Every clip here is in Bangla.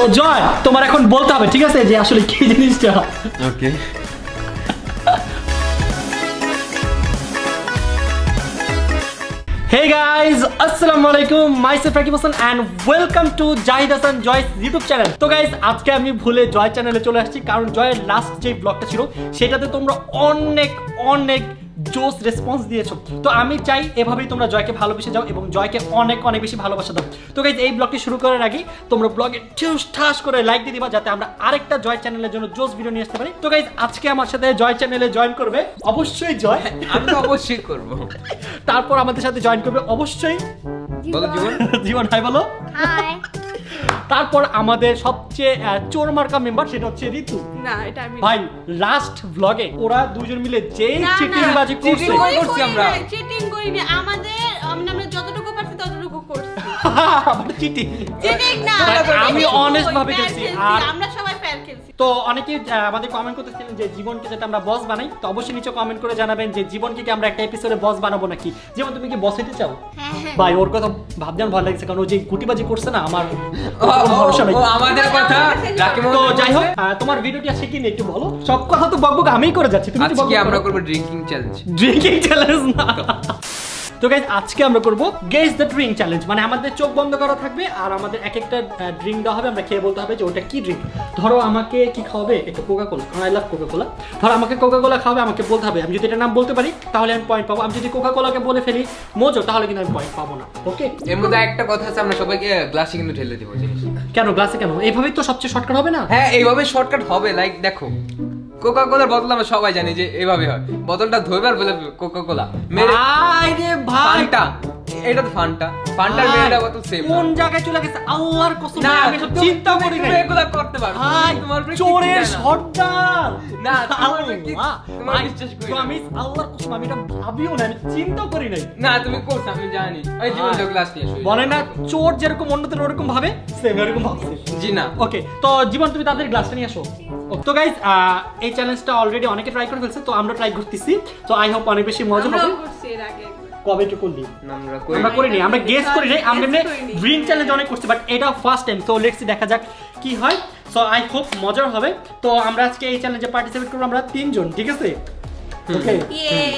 তো জয় তোমার এখন বলতে হবে ঠিক আছে? যে আসলে কি জিনিসটা? ওকে। Hey guys, আসসালামু আলাইকুম myself Rakib Hasan and welcome to Zahid Hasan Joy YouTube channel তো গাইজ আজকে আমি ভুলে জয় চ্যানেলে চলে আসছি কারণ জয়ের লাস্ট যে ব্লগটা ছিল সেটাতে তোমরা অনেক অনেক জোস রেসপন্স দিয়েছ। তো আমি চাই এভাবেই তোমরা জয়কে ভালোবেসে যাও এবং জয়কে অনেক অনেক বেশি ভালোবাসা দাও। তো গাইজ এই ব্লগটি শুরু করার আগে তোমরা ব্লগে ঠুস ঠাস করে লাইক দিয়ে দিবা যাতে আমরা আরেকটা জয় চ্যানেলের জন্য জোস ভিডিও নিয়ে আসতে পারি। তো গাইজ আজকে আমার সাথে জয় চ্যানেলে জয়েন করবে অবশ্যই জয়। আমি তো অবশ্যই করব। তারপর আমাদের সাথে জয়েন করবে অবশ্যই জীবন। জীবন। হাই বলো। হাই তারপর আমাদের সবচেয়ে চোর মার্কা মেম্বার সেটা হচ্ছে ঋতু। না এটা আমি ভাই লাস্ট ব্লগে ওরা দুজন মিলে যে চিটিং বাজি করছে করছি আমরা। চিটিং করিনি আমাদের আমরা যতটুকু পারছি ততটুকু করছি। চিটিং। চিটিং না আমি অনেস্ট ভাবে খেলছি, আর- আমরা সবাই খেলছি। তো অনেকেই আমাদের কমেন্ট করতেছিলেন যে জীবনকে যাতে আমরা বস বানাই তো অবশ্যই নিচে কমেন্ট করে জানাবেন যে জীবনকে কি আমরা একটা এপিসোডে বস বানাবো নাকি? জীবন তুমি কি বস হতে চাও? হ্যাঁ হ্যাঁ। ভাই ওর কথা ভাবতে ভালো লাগছে কারণ ও যে গুটিবাজি করছে না আমার ভরসা নেই। আমাদের কথা তো যাই হোক তোমার ভিডিওটি আছে কি একটু বলো? সব কথা তো বকবক আমিই করে যাচ্ছি তুমি আজকে আমরা করব ড্রিঙ্কিং চ্যালেঞ্জ ড্রিঙ্কিং চ্যালেঞ্জ না। তো গাইজ আজকে আমরা করব গেস দ্য ড্রিঙ্ক চ্যালেঞ্জ মানে আমাদের চোখ বন্ধ করা থাকবে আর আমাদের এক একটা ড্রিঙ্ক দেওয়া হবে আমরা খেয়ে বলতে হবে যে ওটা কি ড্রিঙ্ক ধরো আমাকে কি খাওয়াবে? একটু coca cola I love coca cola ধরো আমাকে কোকা কোলা খাওয়াবে আমাকে বলতে হবে। আমি যদি এটা নাম বলতে পারি তাহলে আমি পয়েন্ট পাবো। আমি যদি কোকা কোলাকে বলে ফেলি মোজো তাহলে কিন্তু আমি পয়েন্ট পাবো না। ওকে এর মধ্যে একটা কথা আছে আমরা সবাইকে গ্লাসে কিন্তু ঢেলে দিব কেন গ্লাসে কেন? এইভাবেই তো সবচেয়ে শর্টকাট হবে না? হ্যাঁ এইভাবে শর্টকাট হবে। লাইক দেখো কোকা কোলার বোতল আমরা সবাই জানি যে এভাবে হয়। বোতলটা ধরবার বলে কোকা কোলা মেরে ভাই রে ভাই! ফান্টা এটা তো ফান্টা। ফান্টার মেয়েটা বোতল সেম কোন জায়গায় চলে গেছে? আল্লাহর কসম না আমি এসব চিন্তা করি না এগুলা করতে পারো ভাই তোমার চোরের না। সর্দার। না, তোমার কি- তোমার বিশ্বাস করি না। আল্লাহর কসম আমি এটা ভাবিও না আমি চিন্তাও করি নাই। না তুমি করছ আমি জানি। ওই জীবন। বলে না চোর যেরকম অন্যদের ওরকম ভাবে সেম এরকম ভাবছে জি না। ওকে তো জীবন তুমি তাদের গ্লাসটা নিয়ে আসো। ও, তো গাইজ এই চ্যালেঞ্জটা অলরেডি অনেকে ট্রাই করে ফেলছে তো আমরা ট্রাই করতেছি। তো আই হোপ অনেক বেশি মজা আমরাও হবে। কবে একটু করলি আমরা আমরা করিনি। আমরা গেস করি নাই আমরা এমনি গ্রিন চ্যালেঞ্জ অনেক করছি বাট এটা ফার্স্ট টাইম সো লেটস দেখা যাক কি হয়। সো আই হোপ মজার হবে। তো আমরা আজকে এই চ্যালেঞ্জে পার্টিসিপেট করব আমরা তিনজন ঠিক আছে? ওকে Yay!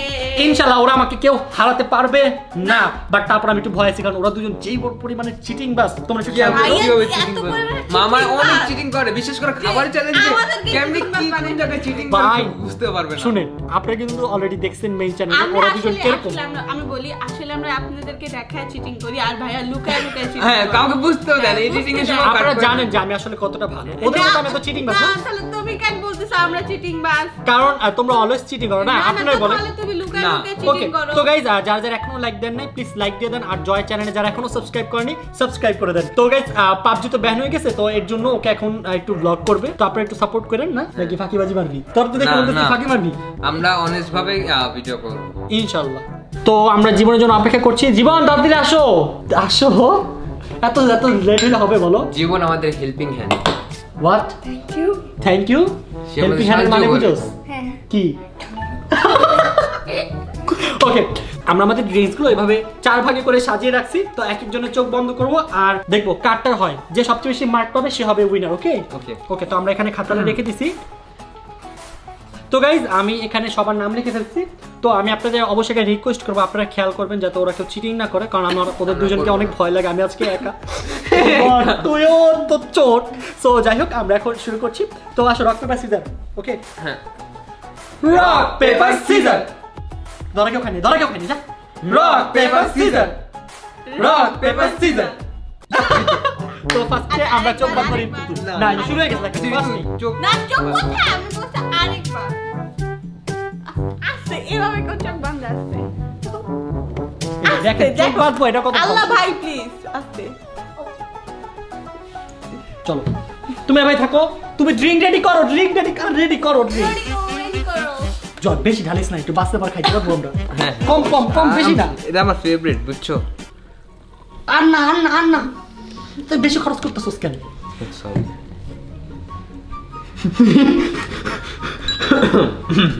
ইনশাআল্লাহ ওরা আমাকে কেউ হারাতে পারবে না। বাট তারপর আমি একটু ভয় আছি কারণ ওরা দুজন যেই পরিমাণে চিটিং বাস তোমরা মামা অনেক চিটিং করে বিশেষ করে খাবার চ্যালেঞ্জে কেমনি কি কোন জায়গায় চিটিং করে ভাই, বুঝতে পারবে না। শুনেন আপনারা কিন্তু অলরেডি দেখছেন মেইন চ্যানেলে ওরা দুজন কীরকম? আমি বলি আসলে আমরা আপনাদেরকে দেখায় চিটিং করি আর ভাইয়া লুকায় লুকায় চিটিং হ্যাঁ কাউকে বুঝতেও দেয় না এডিটিং এর সময় আপনারা জানেন যে আমি আসলে কতটা ভালো। ওদের মতো আমি তো চিটিং বাস না। তাহলে তুমি কেন বলতেছো আমরা চিটিং বাস কারণ তোমরা অলওয়েজ চিটিং করো না? আপনারাই বলেন। তাহলে তুমি লুকায় লুকায় চিটিং করো। তো গাইজ যারা যারা এখনও লাইক দেন নাই প্লিজ লাইক দিয়ে দেন। আর জয় চ্যানেলে যারা এখনও সাবস্ক্রাইব করেনি সাবস্ক্রাইব করে দেন। তো গাইজ পাবজি তো ব্যান হয়ে গেছে তো এর জন্য ওকে এখন একটু ব্লগ করবে। তো আপনারা একটু সাপোর্ট করেন না? নাকি ফাঁকিবাজি মারবি? তোর তো দেখে। ফাঁকি মারবি। আমরা অনেস্ট ভাবে ভিডিও করব। ইনশাল্লাহ তো আমরা জীবনের জন্য অপেক্ষা করছি। জীবন তাড়াতাড়ি আসো। আসো? এত এত লেট হলে হবে বলো। জীবন আমাদের helping hand what thank you helping hand মানে বুঝোস হ্যাঁ কি ওকে আমরা আমাদের ড্রিঙ্কসগুলো এভাবে চার ভাগে করে সাজিয়ে রাখছি। তো এক একজনের চোখ বন্ধ করব আর দেখব কারটার হয়। যে সবচেয়ে বেশি মার্ক পাবে সে হবে উইনার ওকে ওকে ওকে তো আমরা এখানে খাতাটা রেখে দিছি। তো গাইজ আমি এখানে সবার নাম লিখে ফেলছি। তো আমি আপনাদের অবশ্যই রিকোয়েস্ট করব আপনারা খেয়াল করবেন যাতে ওরা কেউ চিটিং না করে কারণ আমার ওদের দুজনকে অনেক ভয় লাগে আমি আজকে একা। তুইও তো চোট সো যাই হোক আমরা এখন শুরু করছি। তো আসো রক পেপার সিজার ওকে হ্যাঁ। রক পেপার সিজার ধরা কেউ খানি ধরা কেউ খানি যা। Rock paper scissor rock paper scissor তো ফার্স্টে আমরা চোখ বন্ধ করে। না। শুরু হয়ে গেছে তুই- তুই চোখ না চোখ কোথায় আমি বলছি আরেকবার। আস্তে এভাবে কোন চোখ বন্ধ আসছে দেখেন চোখ বাঁধবো এটা কত আল্লাহ ভাই প্লিজ আস্তে চলো। তুমি ভাই থাকো তুমি ড্রিঙ্ক রেডি করো ড্রিঙ্ক রেডি রেডি করো ড্রিঙ্ক রেডি রেডি করো। জল বেশি ঢালিস না একটু বাঁচতে পার খাইতে পারব আমরা হ্যাঁ। কম কম কম বেশি না। এটা আমার ফেভারিট বুঝছ? আর না আর না আর না। তুই বেশি খরচ করতেছিস কেন? সরি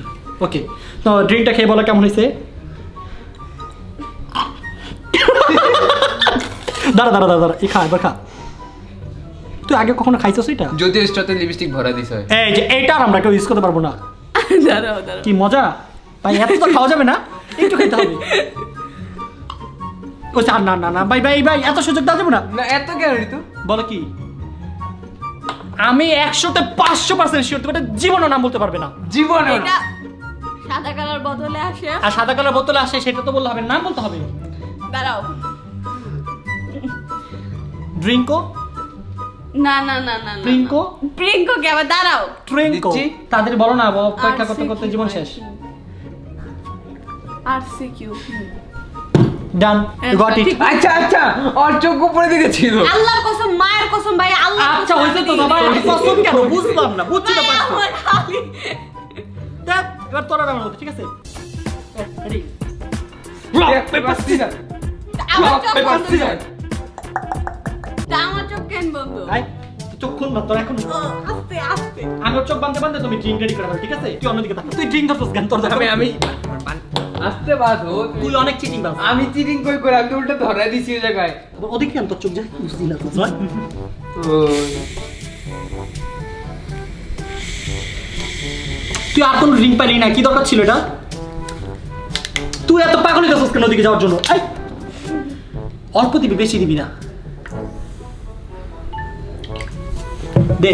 ওকে তো ড্রিঙ্কটা খেয়ে বলো কেমন হয়েছে দাঁড়া দাঁড়া দাঁড়া দাঁড়া। এই খা এবার খা। তুই আগে কখনো খাইছস এটা? স্টতে লিপস্টিক ভরা দিস হয়। এই যে আর আমরা কেউ ইউজ করতে পারব না। দাঁড়াও দাঁড়াও। কি মজা? ভাই এত তো খাওয়া যাবে না। একটু খেতে হবে। ও স্যার না না না ভাই ভাই ভাই এত সুযোগ দেওয়া যাবে না। না এত কেন ঋতু বলো কি? আমি একশোতে পাঁচশো পার্সেন্ট শিওর তুমি এটা জীবনও নাম বলতে পারবে না। জীবনে এটা সাদা কালার বদলে আসে। আর সাদা কালার বোতলে আসে সেটা তো বললে হবে নাম বলতে হবে। দাঁড়াও। ড্রিঙ্কো না না না না প্রিঙ্কো? প্রিঙ্কো কে আবার? দাঁড়াও। ট্রিঙ্কো? তাদের বলো না অপেক্ষা করতে করতে জীবন শেষ। আর সি কিউ ডান। Got it. আচ্ছা আচ্ছা ওর চোখ উপরে দিকে ছিল আল্লাহর কসম মায়ের কসম ভাই আল্লাহ আচ্ছা হয়েছে তো বাবা কসম কেন? বুঝলাম না বুঝছি না পারছ। এবার তোরা রান্না করতে ঠিক আছে? রেডি পেপার সিজার আমার চোখ পেপার বন্ধ সিজার আমার চোখ কেন বন্ধ? ভাই চোখ খুল তোর এখন। আস্তে আস্তে। আমি ওর চোখ বাঁধতে বাঁধতে তুমি ড্রিঙ্ক রেডি করে ঠিক আছে? তুই অন্যদিকে থাক তুই ড্রিঙ্ক ধরছিস তোর আমি নেই। আমি। আসতে বাঁধো তুই। অনেক চিটিং আমি চিটিং কই করে আমি উল্টা ধরা দিছি ওই জায়গায়। ওদিকে কেন তোর চোখ যায়। বুঝলি না তো তুই আর কোনো ড্রিঙ্ক পাইলি না কি দরকার ছিল এটা? তুই এত পাগল হইতেছিস কেন ওদিকে যাওয়ার জন্য? অল্প দিবি বেশি দিবি না। দে।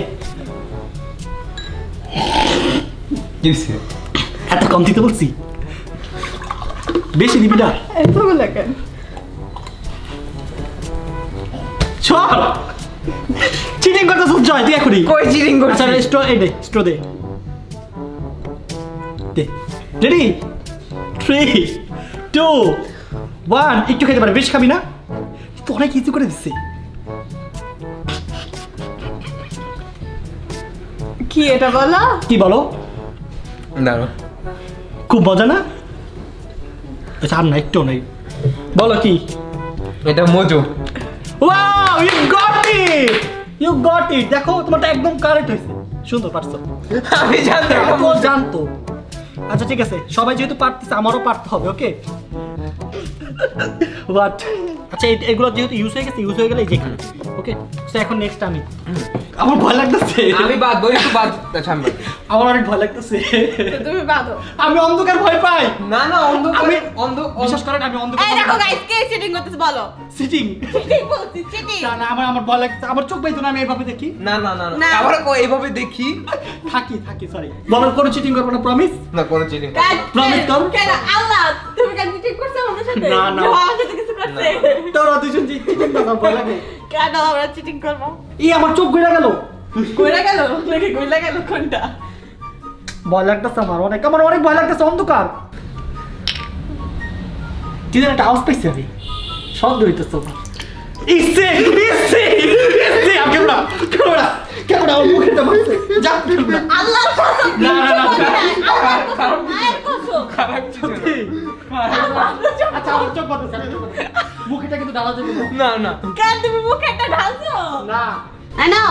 এত কম দিতে বলছি? বেশি দিবি না? এতগুলো কেন? চল! চিটিং করতেছিস জয় তুই এখনই। কই চিটিং আচ্ছা করছিস? স্ট্র দে স্ট্র দে দে। রেডি থ্রি টু ওয়ান একটু খেতে পারে বেশি খাবি না? তো অনেক কিছু করে দিচ্ছে কি এটা বলো? কি বলো? দাঁড়ো খুব মজা না? আচ্ছা আর না একটু নেই। বলো কি? এটা মজো wow you got it you got it দেখো তোমারটা একদম কারেক্ট হয়েছে। সুন্দর পারছ? আমি জানতাম। ও জানতো। আচ্ছা ঠিক আছে। সবাই যেহেতু পারতেছে আমারও পারতে হবে ওকে বাট আচ্ছা এগুলো যেহেতু ইউজ হয়ে গেছে ইউজ হয়ে গেলে যেখানে ওকে তো এখন নেক্সট আমি। আমার ভয় লাগতেছে। আমি বাদ বই একটু বাদ। আচ্ছা আমি আমার অনেক ভয় লাগতেছে। তুমি বাঁধো আমি অন্ধকার ভয় পাই। না না অন্ধ আমি অন্ধ বিশ্বাস করেন আমি অন্ধকার এই দেখো গাইস কে চিটিং করতেছে বলো। সিটিং চিটিং বলছি চিটিং না না আমার আমার ভয় লাগতেছে আমার চোখ পাইতো না আমি এভাবে দেখি। না না না না। না। আবার কো এইভাবে দেখি। থাকি থাকি সরি বলো কোনো চিটিং করব না প্রমিস না কোনো চিটিং Promise করো। কেন আল্লাহ তুমি কেন চিটিং করছ আমাদের সাথে? না, না। আমার সাথে কিছু করছে তোরা দুজন চিটিং করব ভয় লাগে। কেন আমরা চিটিং করব? এই আমার চোখ ঘুরে গেল। কইরা গেল? নাকি কইলা গেল কোনটা? ভয় লাগতেছে আমার অনেক আমার অনেক ভয় লাগতেছে অন্ধকার। একটা আওয়াজ পাইছি আমি। শব্দ হইতেছে আমার। ইসে ইসে ইসে আর ক্যামেরা ক্যামেরা ক্যামেরা আমার মুখে মারছে। যা ক্যামেরা আল্লাহর কসম না, না, না, না। আল্লাহর কসম খারাপ। আচ্ছা আমার চোখ আমি মুখেটা কিন্তু ডালা যাবে না। না না। কেন তুমি মুখে ঢালছো? না। আই নাও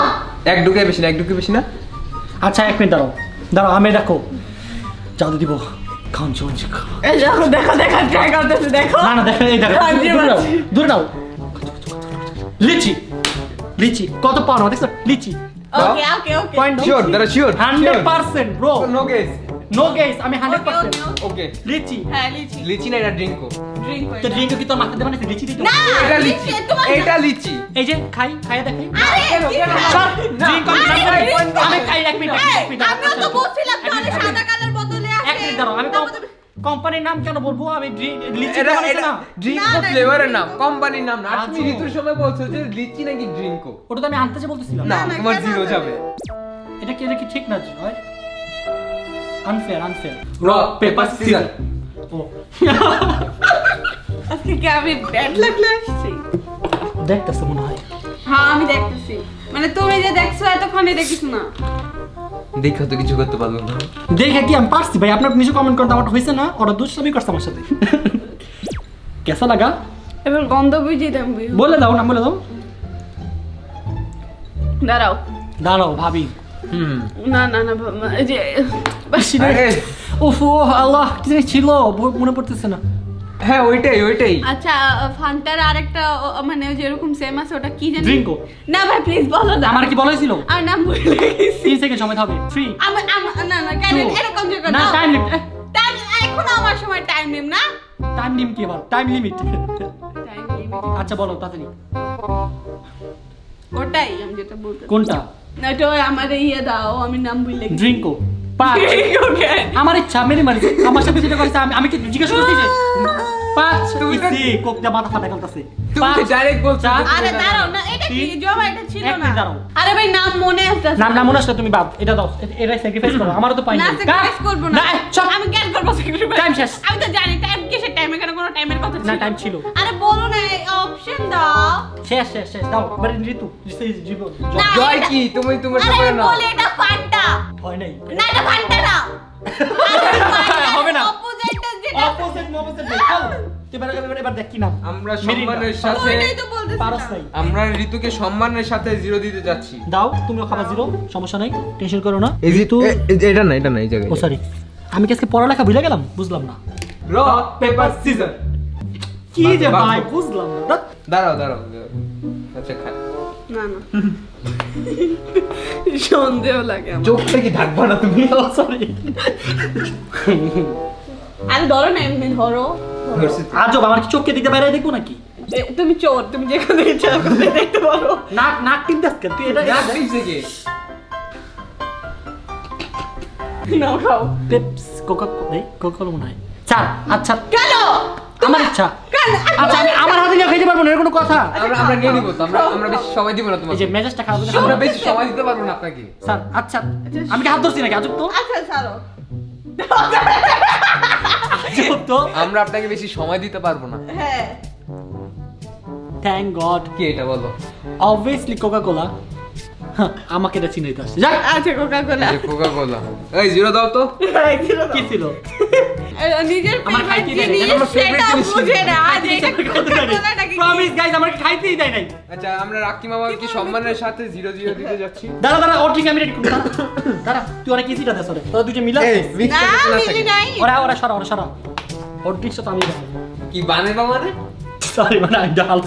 এক ঢুকে বেশি না এক ঢুকে বেশি না। আচ্ছা এক মিনিট দাঁড়াও। দাঁড়াও আমি দেখো। জাদু দিব। খান এই দেখো দেখো দেখো ট্রাই করতেছে দেখো। না না দেখো এই দেখো। দূরে নাও দূরে নাও। লিচি। লিচি। কত পাও না দেখছ? লিচি। Okay okay okay point sure দাঁড়া sure hundred percent bro no guess no guess আমি হান্ড্রেড ওকে লিচি। হ্যাঁ লিচি। লিচি না এটা ড্রিঙ্ক ড্রিঙ্কো ড্রিঙ্ক তো ড্রিঙ্ক কি তোর মাথা দেবে না লিচি দিতে না এটা লিচি এটা লিচি। এই যে খাই খাই দেখি। আরে কি না, ড্রিঙ্ক আরে, আমি খাই এক মিনিট আমরা তো বলছিলাম তাহলে সাদা কালার বদলে আসে। এক মিনিট দাঁড়াও আমি কোম্পানির নাম কেন বলব? আমি ড্রিঙ্ক লিচি না। ড্রিঙ্কো ফ্লেভারের নাম কোম্পানির নাম না। তুমি আচ্ছা। ঋতুর সময় বলছো যে লিচি নাকি ড্রিঙ্কো? ওটা তো আমি আনতে যে বলতেছিলাম। না তোমার জিরো যাবে। এটা কি এটা কি ঠিক না হয় আনফেয়ার আনফেয়ার paper, scissor. ও। আজকে কি আমি ব্যাড লাগলে আসছি? দেখতেছে মনে হয়? হ্যাঁ আমি দেখতেছি। মানে তুমি যে দেখছ এতক্ষণে দেখিস না। দেখো তো কিছু করতে পারল না। দেখে কি আমি পারছি ভাই? আপনার নিচে কমেন্ট করতে আমার হয়েছে না ওরা দুষ্টামি করছে আমার সাথে। কেসা লাগা? এবার গন্ধ বুঝিয়ে দেন বলে দাও না বলে দাও। দাঁড়াও। দাঁড়াও ভাবি। হুম। না না না এই যে রে। উফ ও আল্লাহ কি ছিল মনে পড়তেছে না। হ্যাঁ ওইটাই ওইটাই। আচ্ছা ফান্টার আরেকটা মানে যেরকম সেম আছে ওটা কি জানি? Drinko। না ভাই প্লিজ বলো না। আমার কি বলা হয়েছিল? আর নাম ভুলে গেছি। তিন সেকেন্ড সময় হবে থ্রি আমার আমার না না কেন এরকম যে না টাইম লিমিট টাইম এখন আমার সময় টাইম নেম না? টাইম লিমিট কি আবার টাইম লিমিট টাইম লিমিট আচ্ছা বলো তাড়াতাড়ি। ওটাই আমি যেটা বলতে কোনটা? না ওই আমার ইয়ে দাও আমি নাম ভুলে গেছি। ড্রিঙ্কো পাঁচ আমার ইচ্ছা মেরে মারি আমার সাথে যেটা করেছে আমি আমি কি জিজ্ঞাসা করছি যে পাঁচ তো- ইসি কোকটা মাথা ফাটা গেলতাছে তুমি তো direct আরে দাঁড়াও না এটা কি? তিন, এটা ছিল না। আরে ভাই নাম মনে নাম মনে তুমি বাদ। এটা দাও। এটা স্যাক্রিফাইস করো। আমারও তো পাই না স্যাক্রিফাইস করব না। আমি কেন করব স্যাক্রিফাইস Time শেষ। আমি তো জানি টাইম টাইম এখানে কোনো টাইমের কথা না, time ছিল। আরে বলো না অপশন দাও। শেষ শেষ শেষ দাও। এবারে ঋতু জীবন। জয় কি? তুমি তোমার আরে না। বলি এটা ফান্টা। হয় নাই। না এটা ফান্টা না। হবে না। যেটা অপোজিট অপোজিট এবার এবার এবার দেখ কি নাম। আমরা সম্মানের সাথে ওইটাই তো বলতেছি পারস নাই। আমরা ঋতুকে সম্মানের সাথে জিরো দিতে যাচ্ছি। দাও তুমিও খাবার জিরো সমস্যা নাই টেনশন করো না। ঋতু এটা না এটা না এই জায়গায়। ও সরি আমি কি আজকে পড়ালেখা ভুলে গেলাম? বুঝলাম না। রক পেপার সিজার কি যে ভাই বুঝলাম না। দাঁড়াও দাঁড়াও। আচ্ছা খা না না সন্দেহ লাগে আমার চোখটা কি ঢাকবা না তুমি ও সরি আরে ধরো না এমনি ধরো। আজব আমার কি চোখকে দিতে বাইরে দেখব নাকি তুমি চোর তুমি যেখানে ইচ্ছা করতে দেখতে পারো নাক নাক কিনতে আজকে তুই এটা রাগ দিছে কে? নাও খাও পেপস কোকা কোলা কোকা কোলা মনে হয় আচ্ছা কেন? আমার ইচ্ছা। আচ্ছা আমি আমার হাতে নিয়ে খাইতে পারব না এর কোনো কথা? আমরা আমরা নিয়ে নিব তো আমরা আমরা বেশি সময় দিব না এই যে মেজাজটা খারাপ হলে আমরা বেশি সময় দিতে পারব না আপনাকে। স্যার আচ্ছা আমি কি হাত ধরছি নাকি? আজব তো। আচ্ছা তো। আমরা আপনাকে বেশি সময় দিতে পারব না। হ্যাঁ। থ্যাংক গড কি এটা বলো? অবভিয়াসলি কোকা কোলা আমাকে এটা চিনে দিতে আসছে আচ্ছা কোকা কোলা কোকা কোলা এই জিরো দাও তো। কি ছিল? নিজের আমার খাইতে দেয় না, আমার favorite জিনিস। বুঝে না আজ এটা প্রমিস গাইস আমার খাইতেই দেয় নাই। আচ্ছা আমরা কি সম্মানের সাথে জিরো জিরো দিতে যাচ্ছি? দাঁড়া দাঁড়া ওর ঠিক আমি রেডি করব। দাঁড়া তুই অনেক ইজিটা দেছ ওরে তোরা দুটো মিলা না মিলি নাই। ওরা ওরা সরা ওরা সরা। ওর ট্রিক্সটা তো আমি কি বানে মানে সরি মানে আমি ডাল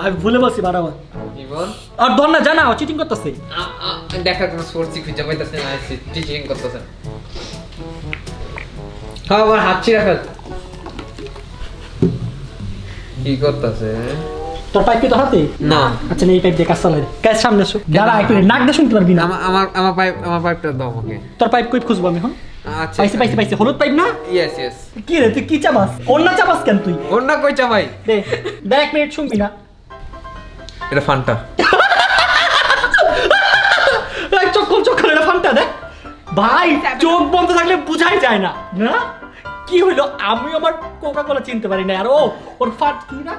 আমি ভুলে বলছি বারবার। জীবন আর ধর না জানা ও চিটিং করতেছে। দেখা সোর্সই খুঁজে পাইতেছে না টিচিং করতেছে। আমার হাত ছিঁড়া ফেল। কি করতেছে? তোর পাইপ কি তোর হাতে? না। আচ্ছা এই পাইপ দিয়ে কাজ চালাই কাজ সামনে দাঁড়া একটু নাক দিয়ে শুনতে পারবি না। আমার আমার পাইপ আমার পাইপটা দাও আমাকে। তোর পাইপ কই খুঁজবো আমি এখন? আচ্ছা। পাইছি পাইছি পাইছি। হলুদ পাইপ না? ইয়েস ইয়েস কি রে তুই কি চাবাস? অন্য চাবাস কেন তুই? অন্য কইটা ভাই দে দে এক মিনিট শুনবি না। এটা ফান্টা। চোখ চোখ এটা ফান্টা দেখ। ভাই চোখ বন্ধ থাকলে বুঝাই যায় না। না? কি হইল আমি আমার কোকা কোলা চিনতে পারি না আর ও ওর ফাট কি না?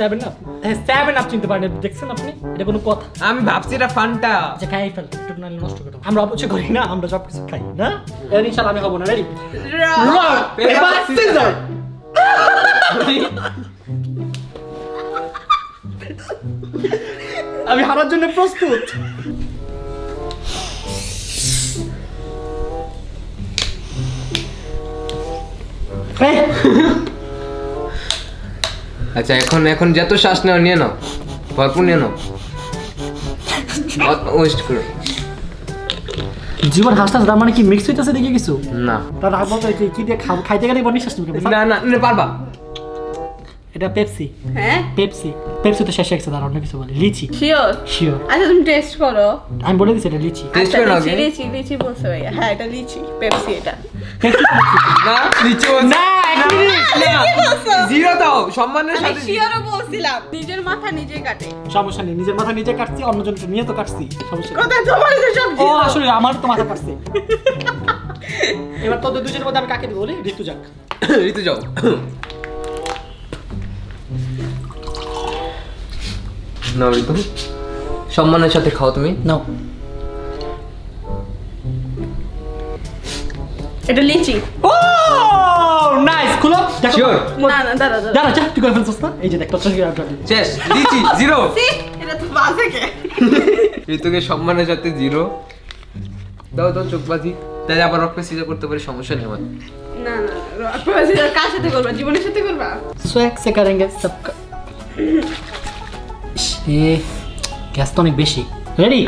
সেভেন আপ হ্যাঁ সেভেন আপ চিনতে পারেন দেখছেন আপনি? এটা কোনো কথা। আমি ভাবছি এটা ফান্টা আচ্ছা খাই ফেল। একটু নাহলে নষ্ট করে আমরা অপচয় করি না আমরা সব কিছু খাই না? এর ইনশাল্লাহ আমি হব না। রেডি রক পেপার সিজার আমি হারার জন্য প্রস্তুত। আচ্ছা এখন এখন যত শ্বাস নেওয়া নিয়ে নাও। ভরপুর নিয়ে নাও। ওয়েস্ট করো। জীবন হাসতে তার মানে কি মিক্স হইতেছে দেখি কিছু? না। তার বলতে কি- দিয়ে খাইতে গেলে নিঃশ্বাস না না না, পারবা। এটা পেপসি হ্যাঁ? পেপসি পেপসি তো শেষে একসাথে আর অন্য কিছু বলে। লিচি শিওর শিওর আচ্ছা তুমি টেস্ট করো। আমি বলে দিচ্ছি এটা লিচি টেস্ট করে লিচি লিচি লিচি বলছে ভাইয়া। হ্যাঁ এটা লিচি পেপসি এটা। তো লিচি। না নিচে না এক মিনিট। জিরো দাও সম্মানের সাথে শিওরও বলছিলাম নিজের মাথা নিজে কাটে। সমস্যা নেই নিজের মাথা নিজে কাটছি অন্যজন নিয়ে তো কাটছি সমস্যা নেই। তোমার যে সব ও আসলে আমার তো মাথা কাটছে। এবার তোদের দুজনের মধ্যে আমি কাকে দিব বলি? ঋতু যাক। ঋতু যাও। সম্মানের সাথে খাও তুমি। নাও এটা লিচি। ও নাইস খুলো না না দাঁড়া দাঁড়া। এই যে দেখ তোর সঙ্গে শেষ লিচি জিরো ঋতুকে সম্মানের সাথে জিরো দাও দাও চোখ বাজি। তাহলে আবার রক পেসিজা করতে পারি সমস্যা নেই আমার। না না কার সাথে করবা? জীবনের সাথে করবা? সোয়াক সবকা ये গ্যাস তো অনেক বেশি। রেডি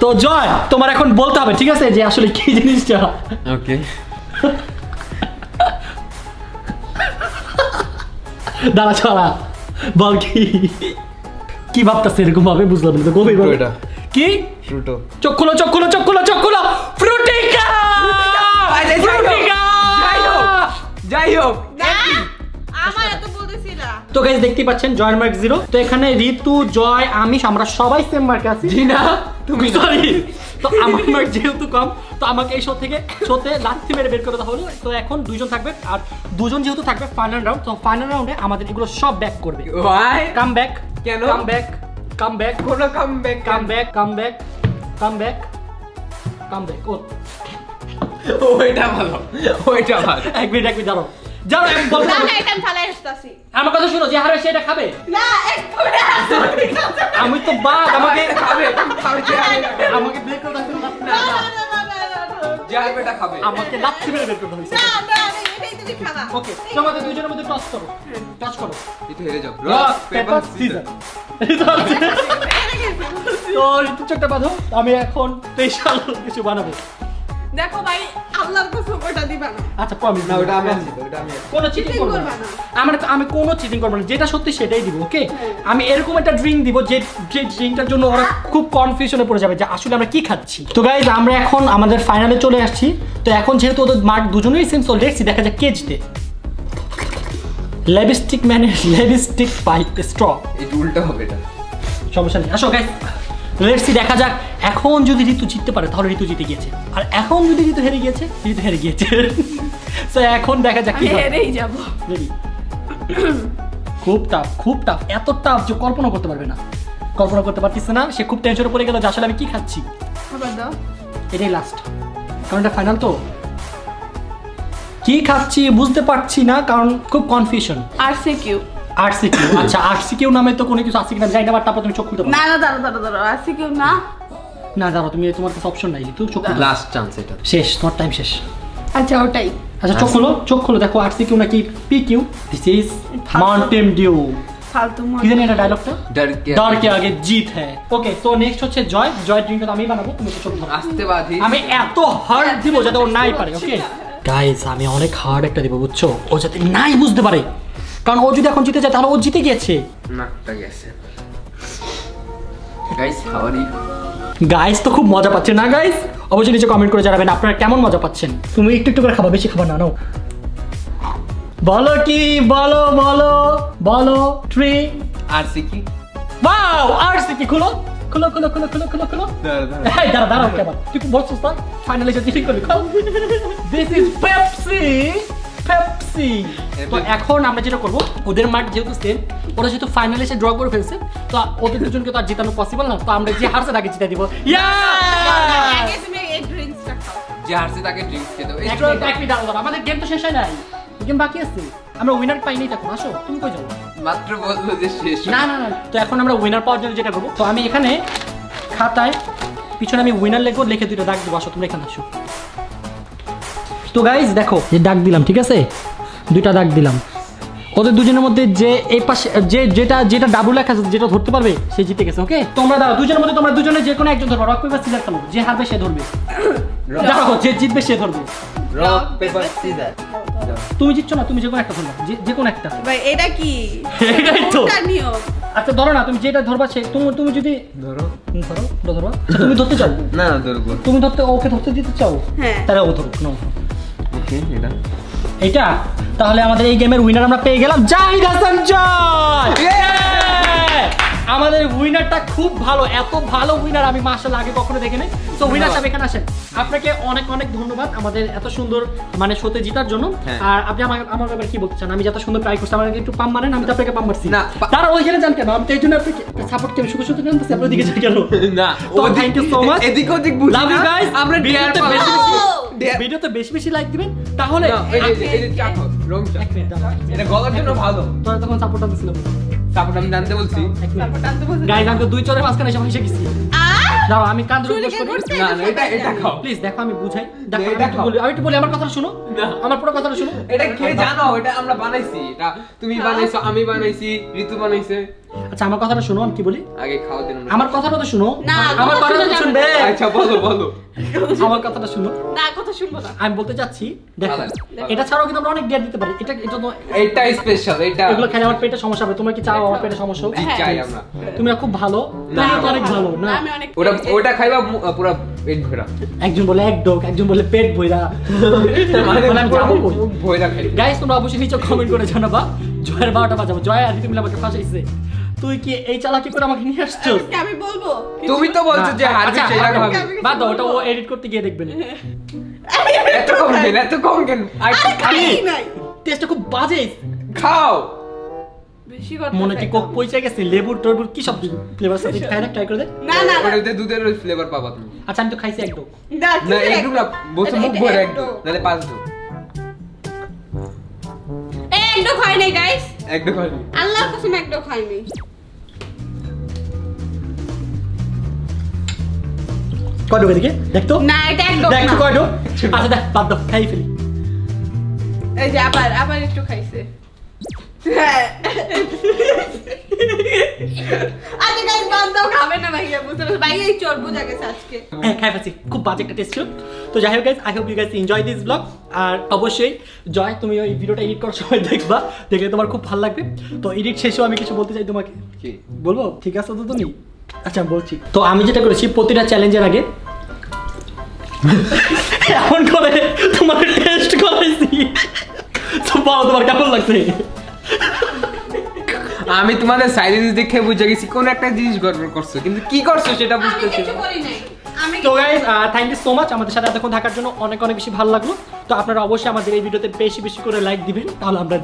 তো জয় তোমার এখন বলতে হবে ঠিক আছে? যে আসলে কি জিনিসটা? ওকে দাঁড়া ছড়া। বল কি? কি ভাবতেছে? এরকম ভাবে বুঝলাম না তো গভীর এটা। কি? ফ্রুটো চোখ খুলো চোখ খুলো চোখ খুলো চোখ খুলো ফ্রুটিকা যাই হোক, ফ্রুটিকা! যাই হোক, যাই হোক। না আমার এত বলতেছিলা। তো গাইজ দেখতেই পাচ্ছেন জয়ের মার্ক জিরো তো এখানে ঋতু জয় আমিষ আমরা সবাই সেম মার্কে আছি। জি না তুমি। সরি তো আমার মার্ক যেহেতু কম তো আমাকে এই শো থেকে শোতে লাথি মেরে বের করে দেওয়া হলো। তো এখন দুজন থাকবে আর দুজন যেহেতু থাকবে ফাইনাল রাউন্ড তো ফাইনাল রাউন্ডে আমাদের এগুলো সব ব্যাক করবে? কাম ব্যাক কেন? কাম ব্যাক কাম ব্যাক কোনো comeback come back come back come back come back ও ওইটা ভালো। ওইটা ভালো। এক মিনিট এক মিনিট দাঁড়াও। যাও এক বল না এটা আমি ফালাই আসতেছি। আমার কথা শুনো যে হারবে সেটা খাবে? না আমি তো বাঘ আমাকে খাবে আমাকে বের করে দাও না না না না। না না যে আর বেটা খাবে। আমাকে লাথি মেরে বের করে দাও না না এটাই তুমি খাবা। ওকে তোমাদের দুজনের মধ্যে টস করো। টস করো। একটু হেরে যাও। রক পেপার সিজার আমি এখন স্পেশাল কিছু বানাবো দেখো ভাই ওটা আমি কোনো চিটিং না। আমার আমি কোনো চিটিং না যেটা সত্যি সেটাই দিব ওকে। আমি এরকম একটা ড্রিঙ্ক দিব যে যে ড্রিঙ্কটার জন্য ওরা খুব পড়ে যাবে যে আসলে আমরা কি খাচ্ছি তো গাইজ আমরা এখন আমাদের ফাইনালে চলে আসছি তো এখন যেহেতু ওদের মার্ক দুজনেই সেম লেটসি দেখা যাক কে জিতে লেবিস্টিক ম্যানের লেবিস্টিক পাইপ স্ট্র এই উল্টা হবে এটা। সমস্যা নেই। আসো গাইজ লেটসি দেখা যাক। এখন যদি ঋতু জিততে পারে তাহলে ঋতু জিতে গিয়েছে। আর এখন যদি ঋতু হেরে গিয়েছে ঋতু হেরে গিয়েছে। তো এখন দেখা যাক কি হয়। হেরেই যাব? খুব টাফ খুব টাফ এত টাফ যে কল্পনা করতে পারবে না। কল্পনা করতে পারতেছে না সে খুব টেনশনে পড়ে গেল যে আসলে আমি কি খাচ্ছি। খাবার দাও। এটাই লাস্ট কারণ এটা ফাইনাল তো। কি খাচ্ছি বুঝতে পারছি না কারণ খুব কনফিউশন আর সে কিউ আরসিকিউ আচ্ছা আরসিকিউ নামে তো কোনো কিছু আছে কিনা তুমি চোখ খুলতে পারো। না না না। না তুমি তোমার কাছে অপশন নাই তুমি চোখ লাস্ট চান্স এটা। শেষ তোমার টাইম শেষ। আচ্ছা ওটাই। আচ্ছা চোখ চোখ দেখো নাকি P Q this is Mountain Dew কি আগে জিত হ্যাঁ। ওকে নেক্সট হচ্ছে জয়। জয় আমি এত হার্ড দিব যাতে ও নাই পারে ওকে গাইস আমি অনেক হার্ড একটা দিব বুঝছ? ও যাতে নাই বুঝতে পারে। কারণ ও যদি এখন জিতে যায় তাহলে ও জিতে গিয়েছে। গেছে। গাইস তো খুব মজা পাচ্ছে না গাইস অবশ্যই নিচে কমেন্ট করে জানাবেন আপনারা কেমন মজা পাচ্ছেন। তুমি একটু একটু করে খাবা বেশি খাবার না নাও। বলো কি? বলো বলো বলো ট্রি আর সি কি? ওয়াও আর কি? খুলো। খুলো খুলো খুলো খুলো খুলো খুলো। দাঁড়া দাঁড়াও কেমন তুই বলছিস না ফাইনালি এসে ঠিক করবি দিস ইজ পেপসি পেপসি তো এখন আমরা যেটা করব ওদের মাঠ যেহেতু সেম ওরা যেহেতু ফাইনালে এসে ড্র করে ফেলছে তো ওদের দুজনকে তো আর জেতানো পসিবল না তো আমরা যে হারছে তাকে জিতে দিব। ইয়া যে হারছে তাকে ড্রিঙ্কস খেতে হবে। আমাদের গেম তো শেষ হয় নাই। গেম বাকি আছে। আমরা উইনার পাইনি তখন আসো তুমি কই যাও? মাত্র বলল যে শেষ না না না তো এখন আমরা উইনার পাওয়ার জন্য যেটা করব তো আমি এখানে খাতায় পিছনে আমি উইনার লিখব লিখে দুটো দাগ দেবো আসো তোমরা এখানে আসো। তো গাইজ দেখো যে দাগ দিলাম ঠিক আছে? দুইটা দাগ দিলাম। ওদের দুজনের মধ্যে যে এই পাশে যে যেটা যেটা ডাবল লেখা আছে যেটা ধরতে পারবে সে জিতে গেছে ওকে তোমরা দাও দুজনের মধ্যে তোমরা দুজনে যে কোনো একজন ধরবা রক পেপার সিজার খেলো যে হারবে সে ধরবে। দেখো যে জিতবে সে ধরবে। রক পেপার সিজার তুমি জিতছো না তুমি যে কোনো একটা ধরবা যে- কোনো একটা। ভাই এটা কি? এটাই তো। নিয়ম? আচ্ছা ধরো না তুমি যেটা ধরবা সে তুমি তুমি যদি ধরো। তুমি ধরো ওটা ধরবা আচ্ছা, তুমি ধরতে চাও? না না ধরবো। তুমি ধরতে ওকে ধরতে দিতে চাও? হ্যাঁ। তাহলে ও ধরো নাও ওকে এটা। এটা? তাহলে আমাদের এই গেমের উইনার আমরা পেয়ে গেলাম জাহিদ হাসান জয়! আমাদের উইনারটা খুব ভালো এত ভালো উইনার আমি মাসাল আগে কখনো দেখিনি তো উইনার সাহেব এখানে আসেন আপনাকে অনেক অনেক ধন্যবাদ আমাদের এত সুন্দর মানে শোতে জিতার জন্য হ্যাঁ। আর আপনি আমার আমার ব্যাপারে কি বলতে চান আমি যত সুন্দর ট্রাই করছি আমাকে একটু পাম মারেন আমি তো আপনাকে পাম মারছি না, তারা ওইখানে জান কেন আমি তো এই জন্য আপনাকে সাপোর্ট কেন শুধু শুধু জানতেছি আপনার দিকে যাই কেন না তো thank you so much. এদিক ওদিক বুঝি লাভ ইউ গাইস আমরা ভিডিওতে ডিয়ার ভিডিওতে বেশি বেশি লাইক দিবেন তাহলে এই যে- এই যে- এই যে চা খাও, রং চা। এটা গলার জন্য ভালো তোরা তখন সাপোর্ট দিছিলাম সাপোর্ট আমি জানতে বলছি। গাইজ আমি দুই চরের মাঝখানে সব হেসে গেছি। দাও আমি কান ধরে বসে করি। না এটা এটা খাও। প্লিজ দেখো আমি বুঝাই। দেখো এটা আমি বলি আমি একটু বলি আমার কথাটা শুনো? আমার পুরো কথাটা শুনো? এটা কে জানো? এটা আমরা বানাইছি। এটা তুমি বানাইছো আমি বানাইছি ঋতু বানাইছে। আচ্ছা আমার কথাটা শুনো আমি কি বলি? আগে খাওয়া দিন আমার কথাটা তো শুনো। আমার কথাটা তো শুনবে। আচ্ছা বলো বলো। আমার কথাটা শুনো। না কথা শুনব না। আমি বলতে চাচ্ছি দেখো। এটা ছাড়াও কিন্তু আমরা অনেক ডেট দিতে পারি। এটা এটা তো এটা স্পেশাল এটা এগুলো খেলে আমার পেটে সমস্যা হবে। তোমার কি চাও আমার পেটে সমস্যা হোক। জি, হ্যাঁ। চাই আমরা। তুমি খুব ভালো। না, তুমি তো অনেক ভালো না? আমি অনেক ওটা ওটা খাইবা পুরা পেট ভরা। একজন বলে এক ডোক একজন বলে পেট বইরা মানে মানে আমি যাব ভরা খাই গাইস তোমরা অবশ্যই নিচে কমেন্ট করে জানাবা। জয়ের বারোটা বাজাবো। জয় আর তুমি আমাকে ফাঁসাইছে তুই কি এই চালাকি করে আমাকে নিয়ে আসছো আমি বলব? তুমি তো বলছো যে না, হারবি আচ্ছা, সেটা আচ্ছা, আমি- বাদ দাও ওটা ও এডিট করতে গিয়ে দেখবেন এত কম কেন এত কম কেন? আর খাই নাই। টেস্টটা খুব বাজে। খাও। বেশি কথা মনে কি কোক পয়সা গেছে? লেবুর টরবুর কি সব ফ্লেভার সাথে খাই না ট্রাই করে দে না না না। ওটাতে দুধের ফ্লেভার পাবা তুমি। আচ্ছা আমি তো খাইছি একদম না না একদম না বলছো মুখ ভরে একদম। নাহলে পাঁচ দু একদম খাই নাই গাইস একদম খালি আল্লাহর কসম একটু খাই নাই। কয় ঢোকে দিকে দেখতো? না এটা একদম দেখ না। তো কয় ঢোক আচ্ছা দেখ বাদ দাও খাই ফেলি। এই যে আবার আবার একটু খাইছে। হ্যাঁ। গাইস বাদ দাও খাবে না ভাইয়া বুঝতে পারছ? ভাইয়া এই চোর বোঝা আজকে। খাই ফেলছি। খুব বাজে একটা টেস্ট ছিল। তো যাই হোক guys I hope you guys enjoy this blog আর অবশ্যই জয় তুমি ওই ভিডিওটা এডিট করার সময় দেখবা। দেখলে তোমার খুব ভালো লাগবে। তো এডিট শেষেও আমি কিছু বলতে চাই তোমাকে। কি? বলব? ঠিক আছে তো তুমি? আচ্ছা বলছি। তো আমি যেটা করেছি প্রতিটা চ্যালেঞ্জের আগে এমন করে তোমার টেস্ট করাইছি। তো তোমার কেমন লাগছে? আমি তোমাদের সাইলেন্স দেখে বুঝে গেছি কোন একটা জিনিস গড়বড় করছ কিন্তু কি করছ সেটা বুঝতেছি তো guys thank you so much আমাদের সাথে এতক্ষণ থাকার জন্য অনেক অনেক বেশি ভালো লাগল। তো আপনারা অবশ্যই আমাদের এই ভিডিওতে বেশি বেশি করে লাইক দিবেন। তাহলে আমরা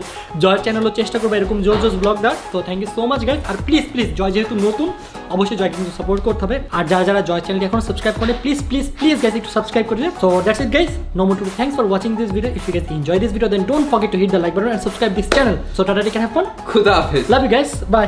জয়ের চ্যানেলও চেষ্টা করব এরকম জোর জোর ব্লগ দেওয়ার। তো thank you so much guys R please please Joy যেহেতু নতুন অবশ্যই জয়কে কিন্তু সাপোর্ট করতে হবে। আর যারা যারা জয় চ্যানেলটি এখন সাবস্ক্রাইব করে প্লিজ প্লিজ প্লিজ গাইজ একটু সাবস্ক্রাইব করে so that's it guys no more to thanks for watching this video if you guys enjoy this video then don't forget to hit the like button and subscribe this channel so tata take have fun খুদা হাফেজ লাভ ইউ গাইজ বাই